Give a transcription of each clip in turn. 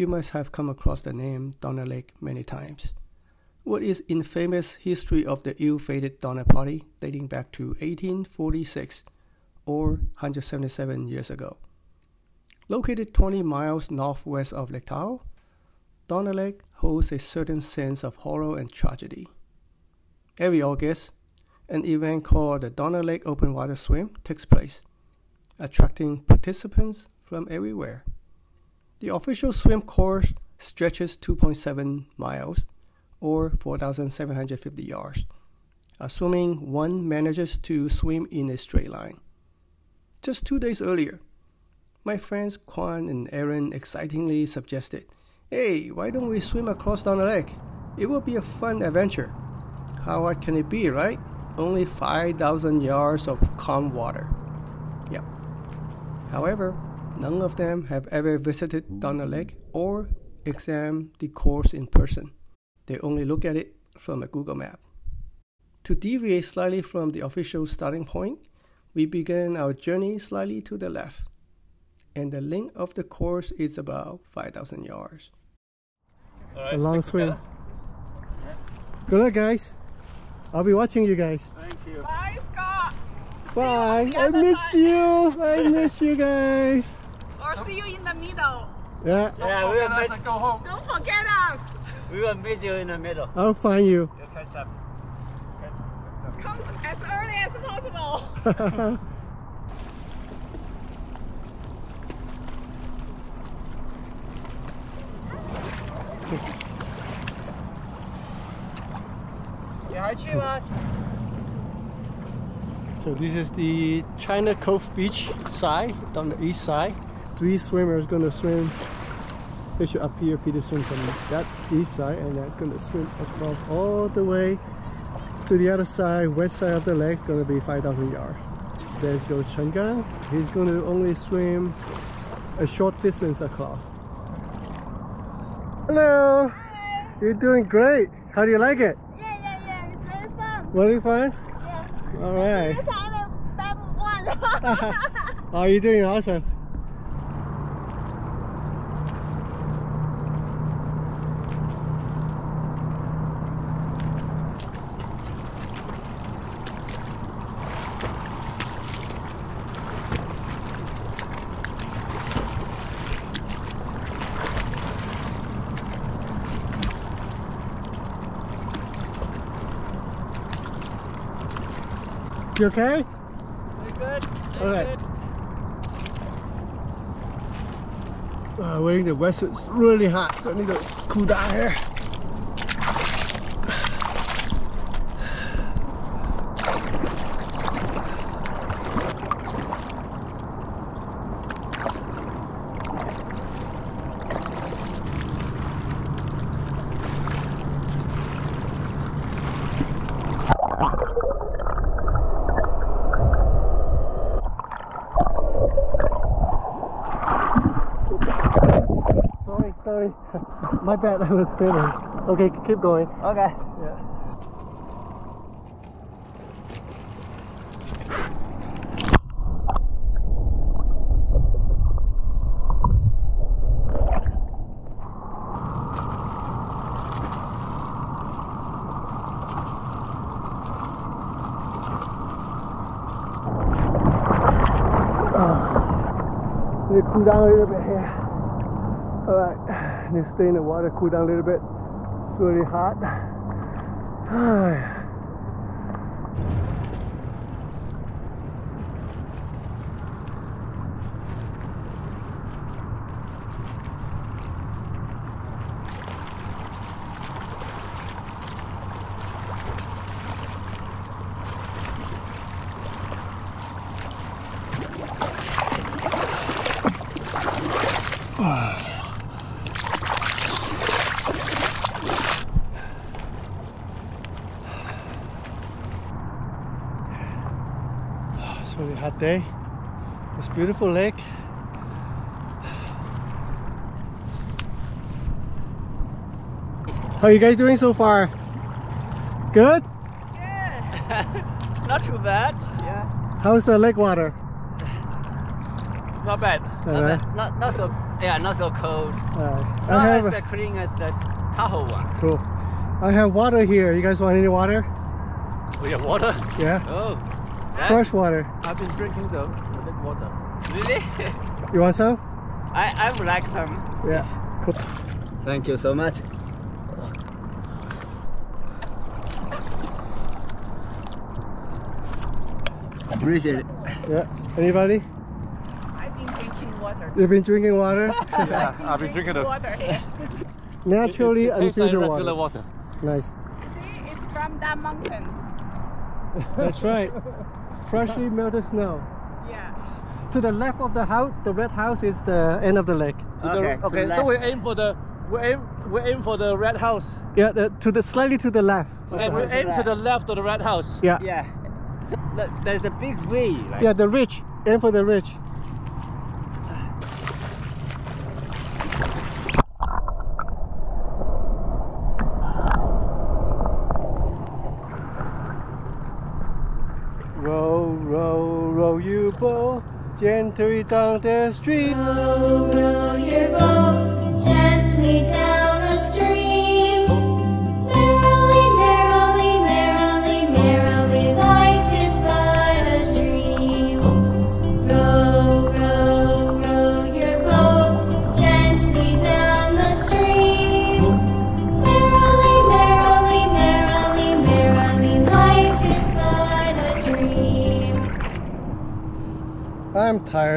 you must have come across the name Donner Lake many times. What is infamous history of the ill-fated Donner Party dating back to 1846 or 177 years ago. Located 20 miles northwest of Lake Tahoe, Donner Lake holds a certain sense of horror and tragedy. Every August, an event called the Donner Lake Open Water Swim takes place, attracting participants from everywhere. The official swim course stretches 2.7 miles or 4,750 yards, assuming one manages to swim in a straight line. Just two days earlier, my friends Quan and Aaron excitingly suggested, Hey, why don't we swim across Donner Lake? It will be a fun adventure. How hard can it be, right? Only 5,000 yards of calm water. Yep. However, none of them have ever visited Donner Lake or examined the course in person. They only look at it from a Google map. To deviate slightly from the official starting point, we begin our journey slightly to the left, and the length of the course is about 5,000 yards. Right, a long swim. Good luck, guys. I'll be watching you guys. Thank you. Bye, Scott. Bye. I miss you. I miss you guys. Or see you in the middle. Yeah, Yeah, we will meet, go home. Don't forget us. we will meet you in the middle. I'll find you. You catch up. Come as early as possible. So this is the China Cove Beach side, on the east side. Three swimmers gonna swim. They should appear soon from that east side and that's gonna swim across all the way to the other side, west side of the lake, gonna be 5,000 yards. There goes Chenggang. He's gonna only swim a short distance across. Hello! Hi. You're doing great. How do you like it? Yeah, yeah, yeah. It's very fun. Really fun? Yeah. All right. Yes, I'm a one. oh, you're doing awesome. You okay? Very good. All right. Uh, wearing the wetsuit is really hot, so I need to cool down here. My bad, I was filming. Okay, keep going. Okay. Yeah. Ah. Cool down a little bit here. Alright, need to stay in the water, cool down a little bit. It's really hot. It's a really hot day. It's a beautiful lake. How are you guys doing so far? Good? Yeah. Not too bad. Yeah. How's the lake water? Not bad. Uh, Not, not so yeah, not so cold. Uh, I Not have as uh, clean as the Tahoe one. cool. I have water here. You guys want any water? We have water. Yeah, Oh, that- fresh water. I've been drinking the the water. Really? You want some? I I would like some. Yeah, cool. Thank you so much. Appreciate it. Yeah. Anybody? I've been drinking water. You've been drinking water? Yeah, I've been drinking this. water here. Naturally Tastes like unfiltered regular water. water. Nice. See, it's from that mountain. That's right. Freshly melted snow. Yeah. To the left of the house, the red house is the end of the lake. Okay, to okay, the so we aim for the we aim we aim for the red house. Yeah, the, to the slightly to the left. of And we aim to the left of the red house. Yeah. Yeah. So th- there's a big V. Like, Yeah, the ridge. Aim for the ridge. Row, row, row you boat gently down the street. Boat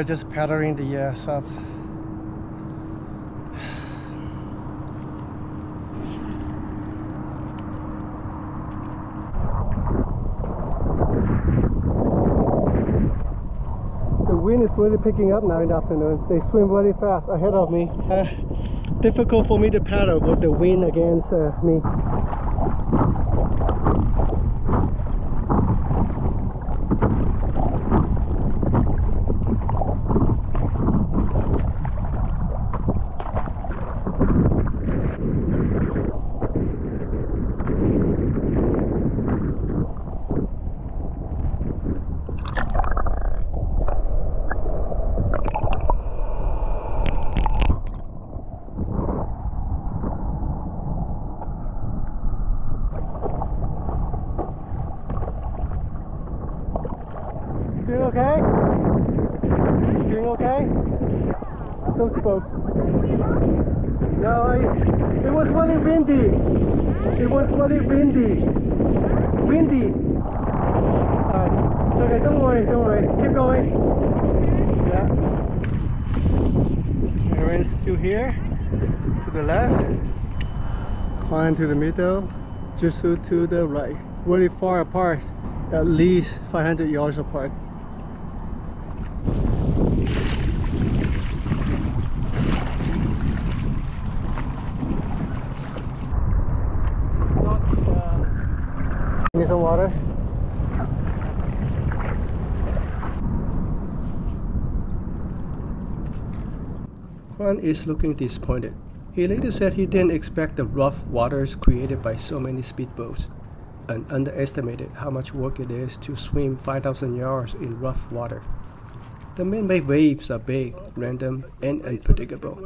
Tired just paddling the uh, sub. The wind is really picking up now in the afternoon. They swim really fast ahead of me. Uh, difficult for me to paddle with the wind against uh, me. Doing okay? Doing okay? Those folks. No, I, it was really windy. It was really windy. Windy. Uh, okay, don't worry, don't worry. Keep going. Yeah. Aaron's still here. To the left. Klein to the middle. Jisu to the right. Really far apart. At least 500 yards apart. Need some water? Kwan is looking disappointed. He later said he didn't expect the rough waters created by so many speedboats and underestimated how much work it is to swim 5,000 yards in rough water. The man-made waves are big, random, and unpredictable.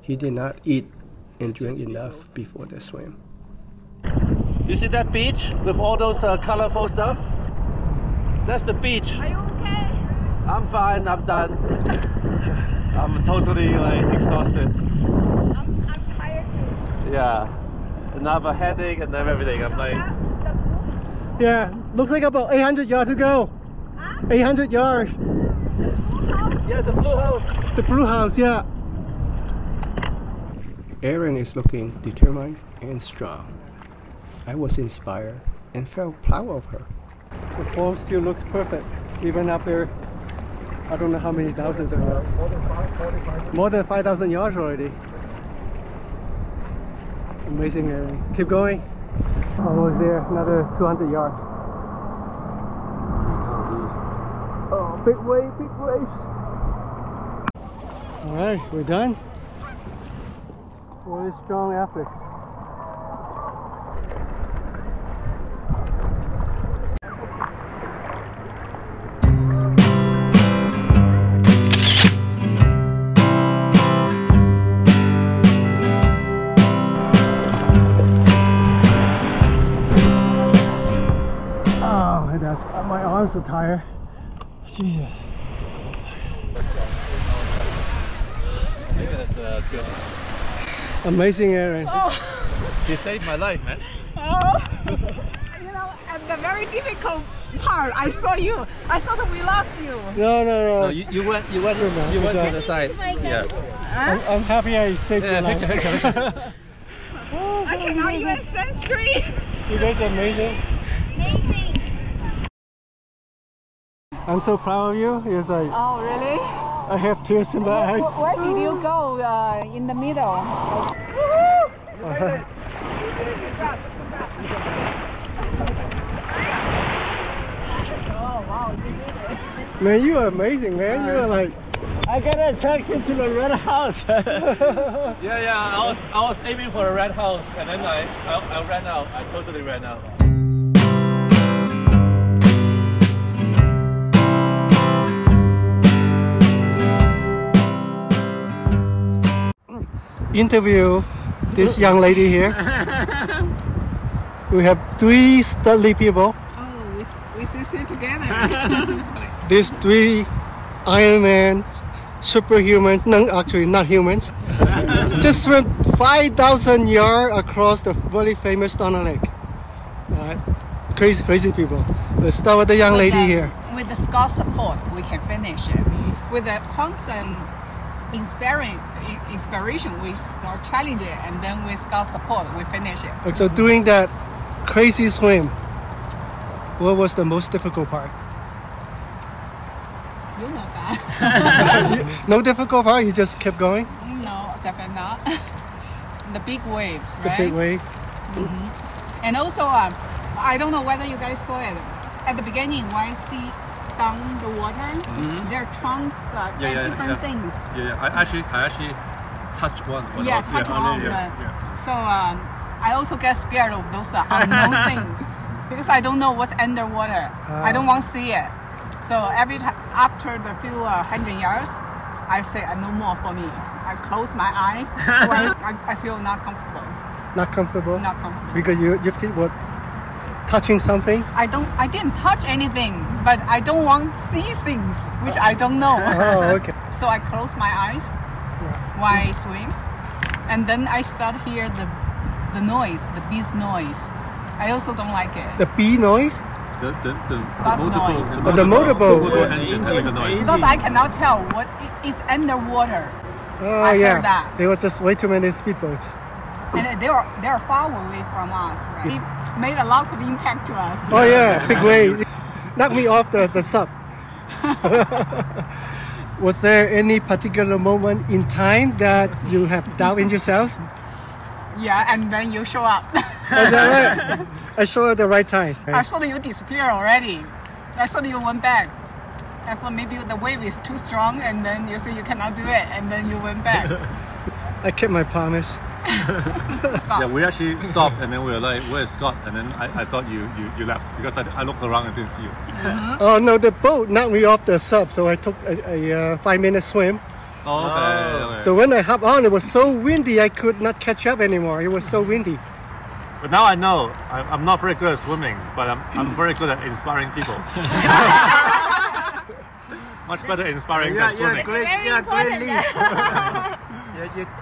He did not eat and drink enough before the swim. You see that beach with all those uh, colorful stuff? That's the beach. Are you okay? I'm fine. I'm done. I'm totally like exhausted. I'm, I'm tired too. Yeah, and I have a headache and then everything. I'm like, Yeah, looks like about 800 yards to go. 800 yards. yeah, the blue house. The blue house, yeah. Aaron is looking determined and strong. I was inspired and felt proud of her. The form still looks perfect, even after I don't know how many thousands ago. More than 5,000 yards already. Amazing, Aaron. Keep going. Almost there, another 200 yards. Oh, big wave, big waves. All right, we're done. Really strong effort. So tired. Jesus. That's uh, good. Amazing, Aaron. You saved my life, man. Oh, you know, at the very difficult part, I saw you. I thought we lost you. No, no, no. No, you, you went, you went, Good man, you went to the side. Yeah. I'm, I'm happy I saved Yeah, your life. I cannot even stand straight. You guys are amazing. I'm so proud of you. It's like Oh, really? I have tears in my eyes. Where did you go uh, in the middle? Man, you are amazing, man. You are like I got attracted to the red house. Yeah, yeah. I was, I was aiming for a red house, and then I, I, I ran out. I totally ran out. Interview this young lady here. we have three studly people. Oh, we, we should sit together. These three Iron Man superhumans, no, actually not humans, just swim 5,000 yards across the very famous Donner Lake. Alright, crazy, crazy people. Let's start with the young lady the, here. With the Scott support, we can finish it. With the constant inspiring inspiration, we start challenging and then we Scott support, we finish it. So doing that crazy swim, what was the most difficult part? You know that. No difficult part, you just kept going? no, definitely not. the big waves, The right? big wave? And also, um, I don't know whether you guys saw it. At the beginning, when I see down the water, their trunks uh, Yeah, yeah, different yeah. things. Yeah, yeah. I actually, I actually touched one. when I Yeah, was touch here on earlier. Yeah. So um, I also get scared of those uh, unknown things because I don't know what's underwater. I don't want to see it. So every time after the few uh, hundred years, I say uh, no more for me. I close my eye. Otherwise, I, I feel not comfortable. Not comfortable? Not comfortable. Because you, you feel what? Touching something? I don't. I didn't touch anything, but I don't want to see things which I don't know. Oh, okay. so I close my eyes while I swim, and then I start hear the the noise, the bees noise. I also don't like it The bee noise? The, the, the, Bus the motorboat, noise. the Oh, the motorboat. motorboat engine make a noise. because I cannot tell what i- is underwater, Oh, I yeah. heard that. There were just way too many speedboats. and they are they are far away from us. Right? It made a lot of impact to us. Oh, yeah, big waves. Knock me off the, the sub. Was there any particular moment in time that you have doubt in yourself? Yeah, and then you show up. Is that right? I saw at the right time. I thought you disappeared already. I thought you went back. I thought maybe the wave is too strong, and then you say you cannot do it, and then you went back. I kept my promise. Scott. Yeah, we actually stopped and then we were like, where's Scott? And then I, I thought you, you, you left because I, I looked around and didn't see you. Oh no, the boat knocked me off the sub, so I took a, a uh, five minute swim. Oh, okay. okay. So when I hopped on, it was so windy I could not catch up anymore. It was so windy. But now I know I, I'm not very good at swimming, but I'm, I'm very good at inspiring people. Much better inspiring than swimming. Very important.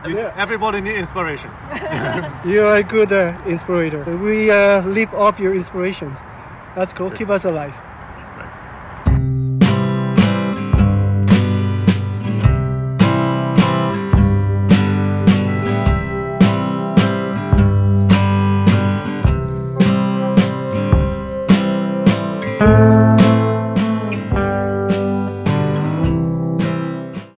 You- everybody needs inspiration. You are a good uh, inspirator. We uh, live off your inspiration. That's cool. Keep us alive.